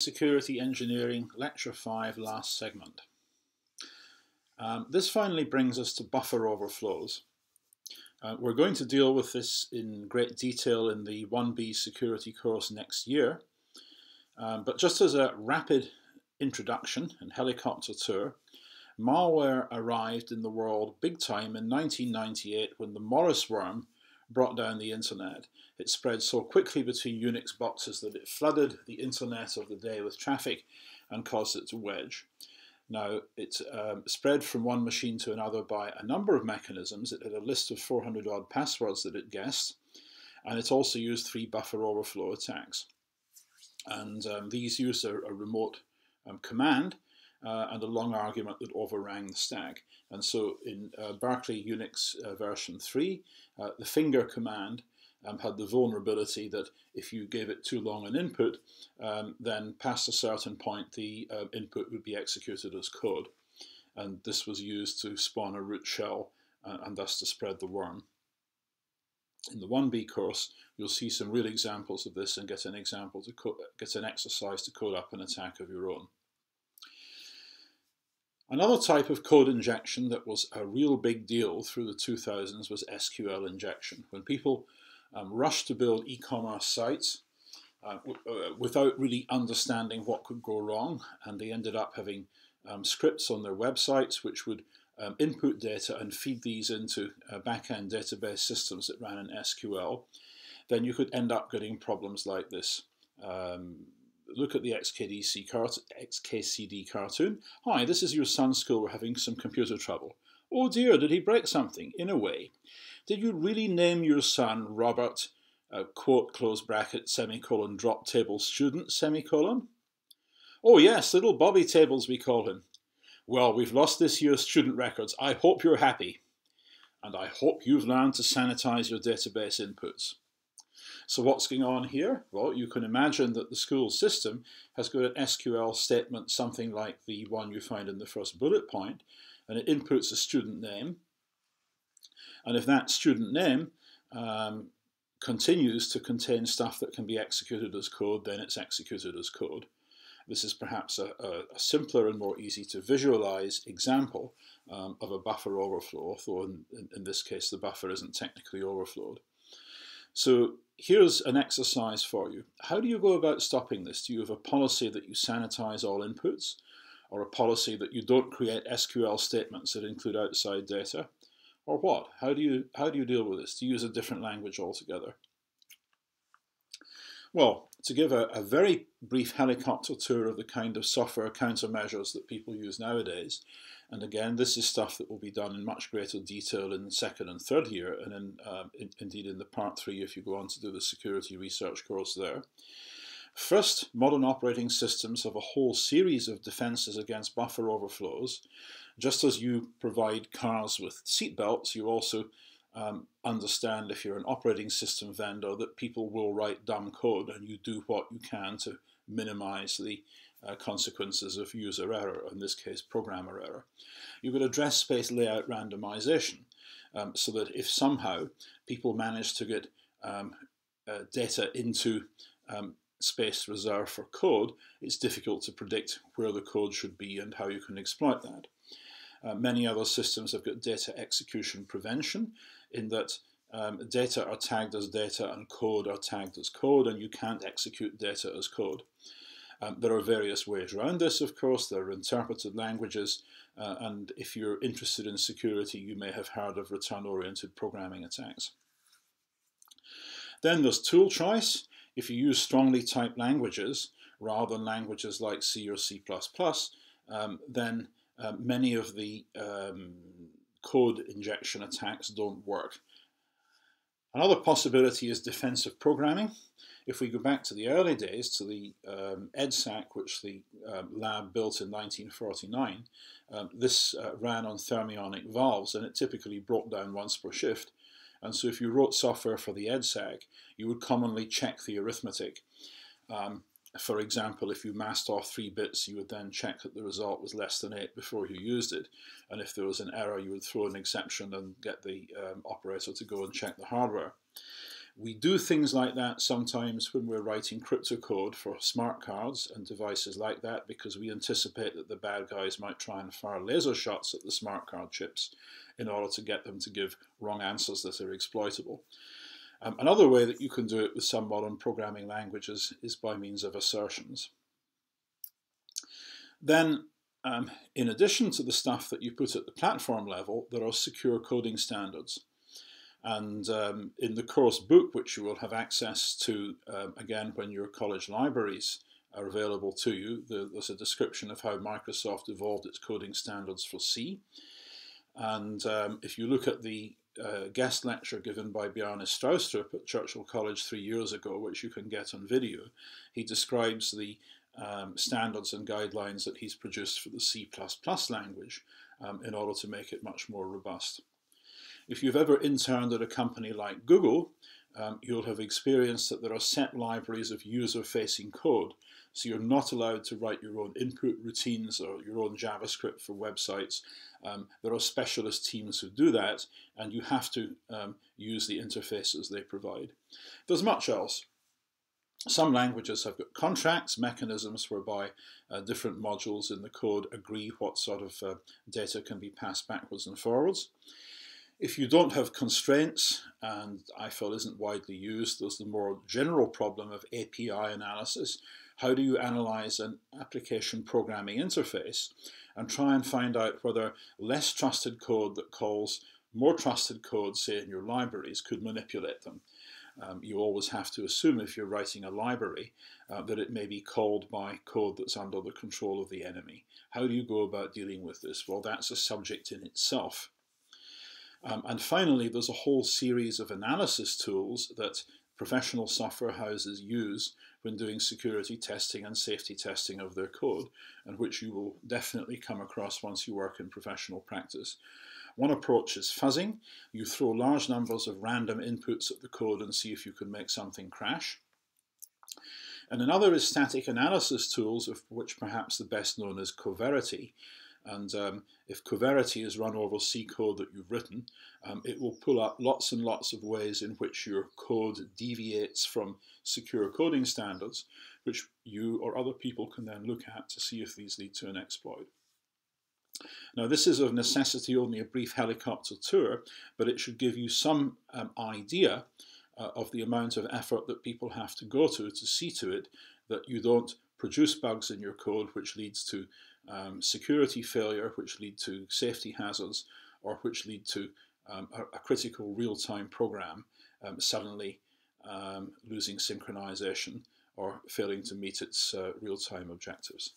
Security Engineering Lecture 5 last segment. Um, this finally brings us to buffer overflows. Uh, we're going to deal with this in great detail in the 1B security course next year. Um, but just as a rapid introduction and helicopter tour, malware arrived in the world big time in 1998 when the Morris worm brought down the internet. It spread so quickly between Unix boxes that it flooded the internet of the day with traffic and caused it to wedge. Now, it um, spread from one machine to another by a number of mechanisms. It had a list of 400 odd passwords that it guessed, and it also used three buffer overflow attacks. And um, these used a, a remote um, command uh, and a long argument that overrang the stack. And so in uh, Berkeley Unix uh, version 3, uh, the finger command um, had the vulnerability that if you gave it too long an input, um, then past a certain point the uh, input would be executed as code. And this was used to spawn a root shell uh, and thus to spread the worm. In the 1B course, you'll see some real examples of this and get an example to get an exercise to code up an attack of your own. Another type of code injection that was a real big deal through the 2000s was SQL injection. When people um, rushed to build e-commerce sites uh, uh, without really understanding what could go wrong, and they ended up having um, scripts on their websites which would um, input data and feed these into uh, back-end database systems that ran in SQL, then you could end up getting problems like this. Um, look at the XKDC cart XKCD cartoon. Hi, this is your son's school. We're having some computer trouble. Oh dear, did he break something? In a way. Did you really name your son Robert, uh, quote, close bracket, semicolon, drop table student, semicolon? Oh yes, little Bobby Tables we call him. Well, we've lost this year's student records. I hope you're happy. And I hope you've learned to sanitize your database inputs. So what's going on here? Well, you can imagine that the school system has got an SQL statement, something like the one you find in the first bullet point, and it inputs a student name. And if that student name um, continues to contain stuff that can be executed as code, then it's executed as code. This is perhaps a, a, simpler and more easy to visualize example um, of a buffer overflow, although in, in, in, this case the buffer isn't technically overflowed. So here's an exercise for you. How do you go about stopping this? Do you have a policy that you sanitize all inputs? Or a policy that you don't create SQL statements that include outside data? Or what? How do you, how do you deal with this? Do you use a different language altogether? Well, to give a, a, very brief helicopter tour of the kind of software countermeasures that people use nowadays, and again, this is stuff that will be done in much greater detail in the second and third year, and in, um, in, indeed in the part three if you go on to do the security research course there. First, modern operating systems have a whole series of defenses against buffer overflows. Just as you provide cars with seatbelts, you also um, understand if you're an operating system vendor that people will write dumb code and you do what you can to minimize the uh, consequences of user error, in this case programmer error. You've got address space layout randomization um, so that if somehow people manage to get um, uh, data into um, space reserved for code, it's difficult to predict where the code should be and how you can exploit that. Uh, many other systems have got data execution prevention in that um, data are tagged as data and code are tagged as code and you can't execute data as code. Um, there are various ways around this, of course. There are interpreted languages, uh, and if you're interested in security, you may have heard of return-oriented programming attacks. Then there's tool choice. If you use strongly typed languages, rather than languages like C or C++, um, then uh, many of the um, code injection attacks don't work. Another possibility is defensive programming. If we go back to the early days, to the um, EDSAC, which the um, lab built in 1949, um, this uh, ran on thermionic valves and it typically broke down once per shift. And so if you wrote software for the EDSAC, you would commonly check the arithmetic. Um, for example, if you masked off three bits, you would then check that the result was less than eight before you used it. And if there was an error, you would throw an exception and get the um, operator to go and check the hardware. We do things like that sometimes when we're writing crypto code for smart cards and devices like that because we anticipate that the bad guys might try and fire laser shots at the smart card chips in order to get them to give wrong answers that are exploitable. Um, another way that you can do it with some modern programming languages is by means of assertions. Then, um, in addition to the stuff that you put at the platform level, there are secure coding standards. And um, in the course book, which you will have access to um, again when your college libraries are available to you, there's a description of how Microsoft evolved its coding standards for C. And um, if you look at the uh, guest lecture given by Bjarne Stroustrup at Churchill College three years ago, which you can get on video, he describes the um, standards and guidelines that he's produced for the C++ language um, in order to make it much more robust. If you've ever interned at a company like Google, um, you'll have experienced that there are set libraries of user-facing code. So you're not allowed to write your own input routines or your own JavaScript for websites. Um, there are specialist teams who do that, and you have to um, use the interfaces they provide. There's much else. Some languages have got contracts, mechanisms whereby uh, different modules in the code agree what sort of uh, data can be passed backwards and forwards. If you don't have constraints, and Eiffel isn't widely used, there's the more general problem of API analysis. How do you analyze an application programming interface and try and find out whether less trusted code that calls more trusted code, say in your libraries, could manipulate them? Um, you always have to assume if you're writing a library uh, that it may be called by code that's under the control of the enemy. How do you go about dealing with this? Well, that's a subject in itself. Um, and finally, there's a whole series of analysis tools that professional software houses use when doing security testing and safety testing of their code, and which you will definitely come across once you work in professional practice. One approach is fuzzing. You throw large numbers of random inputs at the code and see if you can make something crash. And another is static analysis tools, of which perhaps the best known is Coverity. And um, if Coverity is run over C code that you've written, um, it will pull up lots and lots of ways in which your code deviates from secure coding standards, which you or other people can then look at to see if these lead to an exploit. Now this is of necessity only a brief helicopter tour, but it should give you some um, idea uh, of the amount of effort that people have to go to to see to it that you don't produce bugs in your code which leads to um, security failure, which lead to safety hazards, or which lead to um, a, a, critical real-time program um, suddenly um, losing synchronization or failing to meet its uh, real-time objectives.